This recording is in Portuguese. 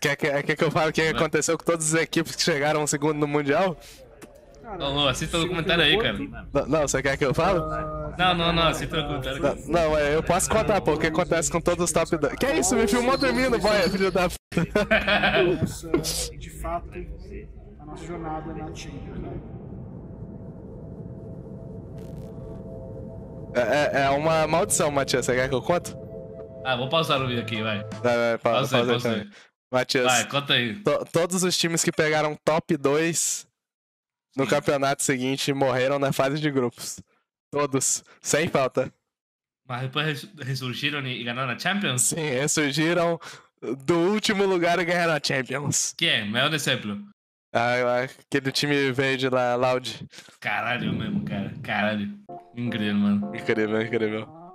Quer, quer, quer que eu fale o que aconteceu com todas as equipes que chegaram segundo no Mundial? Ô, assista o documentário aí, cara. Não, não, você quer que eu fale? Não, não, não, assista o documentário. Não, não, é, eu posso contar, pô, o que acontece com todos os top 2. Que isso, me filmou dormindo, boy, filho da p. Essa, de fato, a nossa jornada na Champions, né? É, é- é uma maldição, Matias, você quer que eu conte? Ah, vou pausar o vídeo aqui, vai. Vai, vai, pa- Pausa aí, pausa aí pausa aí. Matias, Vai, conta aí. to- todos os times que pegaram top 2 no campeonato seguinte morreram na fase de grupos. Todos, sem falta. Mas depois res- ressurgiram e ganharam a Champions? Sim, ressurgiram do último lugar e ganharam a Champions. Quem? Maior exemplo. Ah, aquele time verde lá, Loud. Caralho mesmo, cara. Caralho. Incrível, mano. Incrível, incrível.